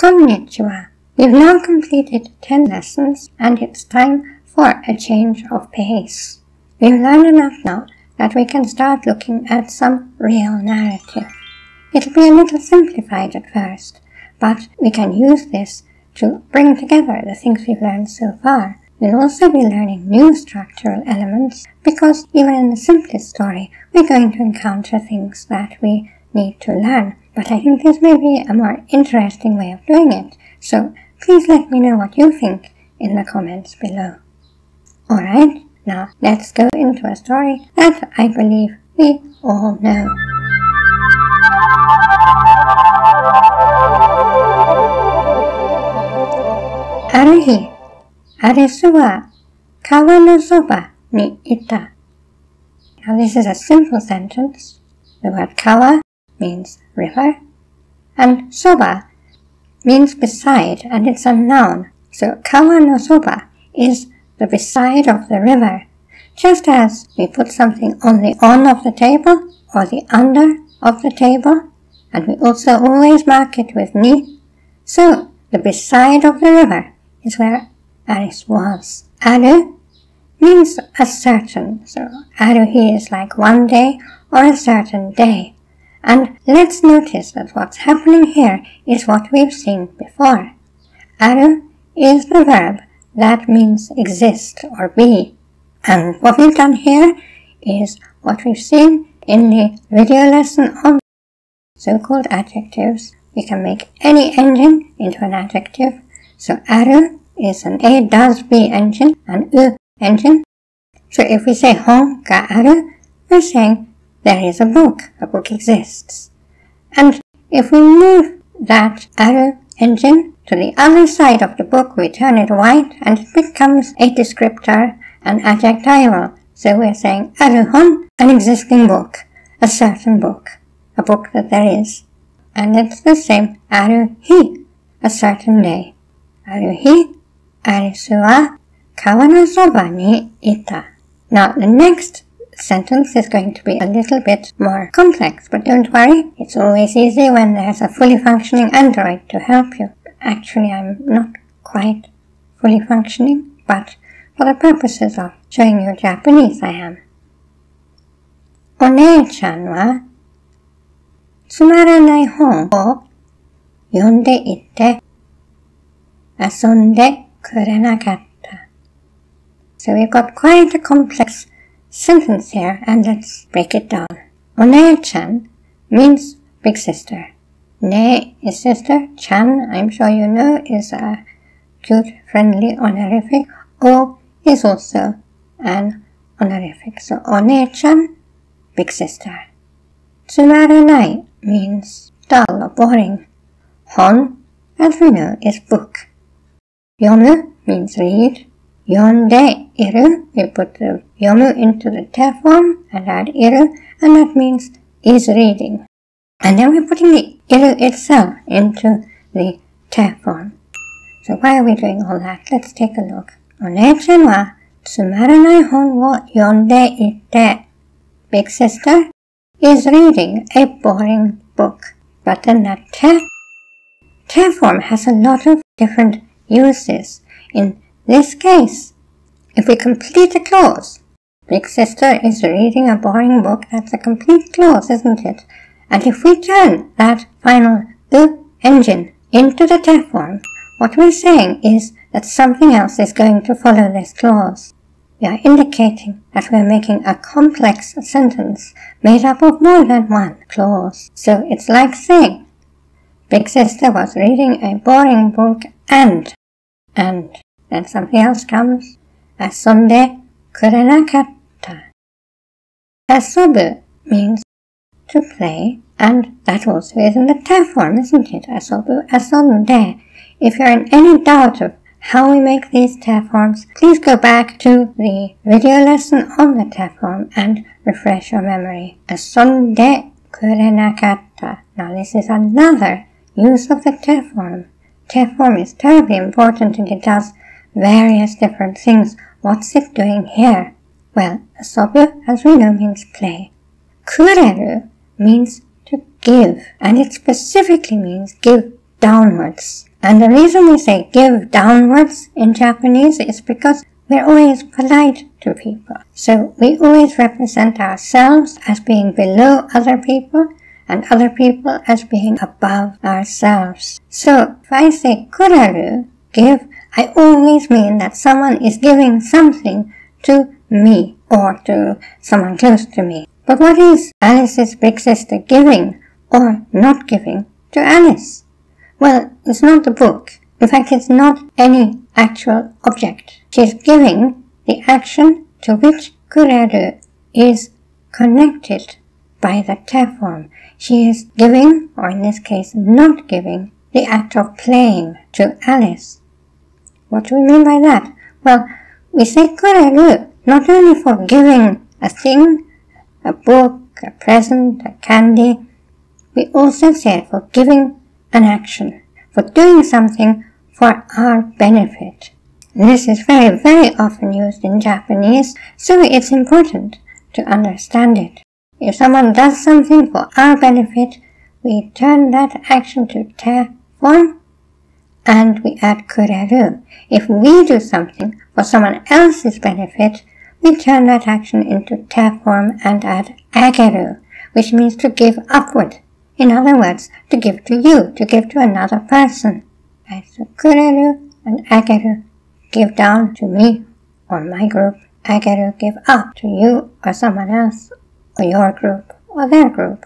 Konnichiwa. We've now completed 10 lessons and it's time for a change of pace. We've learned enough now that we can start looking at some real narrative. It'll be a little simplified at first, but we can use this to bring together the things we've learned so far. We'll also be learning new structural elements because even in the simplest story, we're going to encounter things that we need to learn. But I think this may be a more interesting way of doing it. So please let me know what you think in the comments below. Alright, now let's go into a story that I believe we all know. Aruhi, Arisu wa kawa no soba ni ita. Now this is a simple sentence. The word kawa means river and soba means beside and it's a noun. So kawa no soba is the beside of the river. Just as we put something on the on of the table or the under of the table, and we also always mark it with ni. So the beside of the river is where Aris was. Aru means a certain. So Aruhi is like one day or a certain day. And let's notice that what's happening here is what we've seen before. Aru is the verb that means exist or be. And what we've done here is what we've seen in the video lesson on so-called adjectives. We can make any engine into an adjective. So aru is an A does be engine, an U engine. So if we say hon ga aru, we're saying there is a book. A book exists. And if we move that aru engine to the other side of the book, we turn it white and it becomes a descriptor, an adjectival. So we're saying aruhon, an existing book, a certain book, a book that there is. And it's the same aruhi, a certain day. Aruhi, arisu wa kawa ni ita. Now the next sentence is going to be a little bit more complex, but don't worry, it's always easy when there's a fully functioning android to help you. Actually, I'm not quite fully functioning, but for the purposes of showing you Japanese, I am. お姉ちゃんはつまらない本を読んでいて遊んでくれなかった。So we've got quite a complex sentence here and let's break it down. Onee-chan means big sister. Ne is sister. Chan, I'm sure you know, is a cute, friendly honorific. O is also an honorific. So Onee-chan, big sister. Tsumaranai means dull or boring. Hon, as we know, is book. Yomu means read. Yonde iru, we put the yomu into the te form and add iru, and that means is reading. And then we're putting the iru itself into the te form. So why are we doing all that? Let's take a look. お姉ちゃんはつまらない本を読んでいて Big sister is reading a boring book. But then that te, te form has a lot of different uses. In this case, if we complete a clause, Big Sister is reading a boring book, that's a complete clause, isn't it? And if we turn that final u engine into the te form, what we're saying is that something else is going to follow this clause. We are indicating that we're making a complex sentence made up of more than one clause. So it's like saying, Big Sister was reading a boring book and, and then something else comes. Asonde kurenakatta. Asobu means to play, and that also is in the te form, isn't it? Asobu, asonde. If you're in any doubt of how we make these te forms, please go back to the video lesson on the te form and refresh your memory. Asonde kurenakatta. Now this is another use of the te form. Te form is terribly important and it does various different things. What's it doing here? Well, asobu, as we know, means play. Kureru means to give, and it specifically means give downwards. And the reason we say give downwards in Japanese is because we're always polite to people. So we always represent ourselves as being below other people and other people as being above ourselves. So if I say kureru, give, I always mean that someone is giving something to me or to someone close to me. But what is Alice's big sister giving or not giving to Alice? Well, it's not the book. In fact, it's not any actual object. She's giving the action to which kureru is connected by the Teform. She is giving, or in this case not giving, the act of playing to Alice. What do we mean by that? Well, we say kureru not only for giving a thing, a book, a present, a candy, we also say it for giving an action, for doing something for our benefit. This is very, very often used in Japanese, so it's important to understand it. If someone does something for our benefit, we turn that action to te form and we add kureru. If we do something for someone else's benefit, we turn that action into te form and add ageru, which means to give upward. In other words, to give to you, to give to another person. Right, so kureru and ageru give down to me or my group. Ageru give up to you or someone else or your group or their group.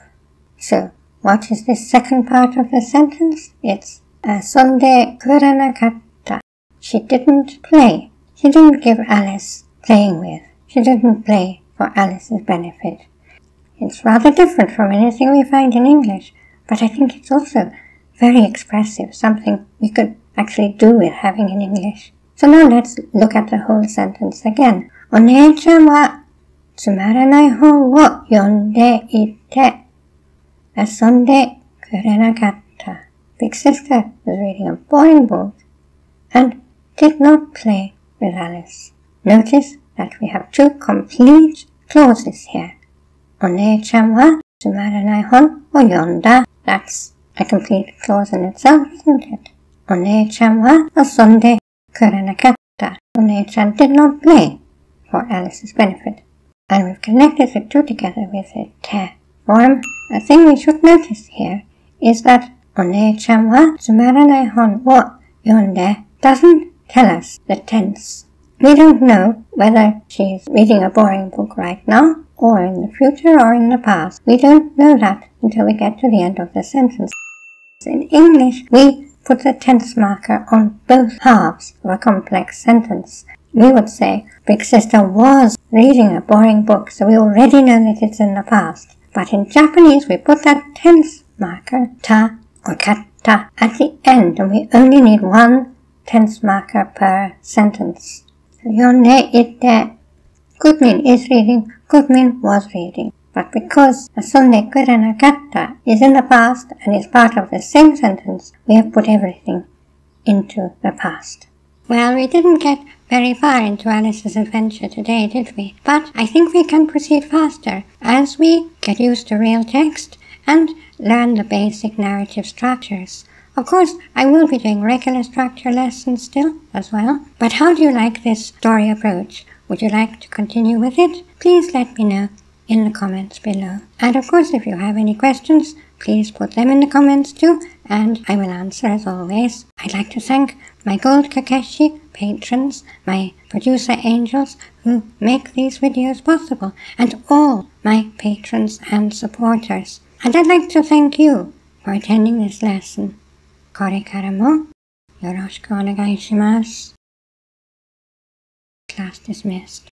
So, what is the second part of the sentence? It's Asonde kuranakatta. She didn't play. She didn't give Alice playing with. She didn't play for Alice's benefit. It's rather different from anything we find in English, but I think it's also very expressive, something we could actually do with having in English. So now let's look at the whole sentence again. お姉ちゃんはつまらない本を読んでいて、遊んでくれなかった。 Big Sister was reading a boring book and did not play with Alice. Notice that we have two complete clauses here. Onee-chan wa, tsumaranai or yonda. That's a complete clause in itself, isn't it? Onee-chan wa, a Sunday, kuranakatta. On did not play for Alice's benefit. And we've connected the two together with a te form. A thing we should notice here is that onee-chan wa tsumaranai hon wo yonde doesn't tell us the tense. We don't know whether she's reading a boring book right now, or in the future, or in the past. We don't know that until we get to the end of the sentence. In English, we put the tense marker on both halves of a complex sentence. We would say, Big Sister was reading a boring book, so we already know that it's in the past. But in Japanese, we put that tense marker, ta or katta, at the end, and we only need one tense marker per sentence. Yonde ite, Gutmin is reading, Gutmin was reading. But because asonde kurenakatta is in the past and is part of the same sentence, we have put everything into the past. Well, we didn't get very far into Alice's adventure today, did we? But I think we can proceed faster as we get used to real text and learn the basic narrative structures. Of course, I will be doing regular structure lessons still as well. But how do you like this story approach? Would you like to continue with it? Please let me know in the comments below. And of course, if you have any questions, please put them in the comments too, and I will answer as always. I'd like to thank my Gold Kokeshi patrons, my producer angels who make these videos possible, and all my patrons and supporters. And I'd like to thank you for attending this lesson. Kore kara mo yoroshiku onegai shimasu. Class dismissed.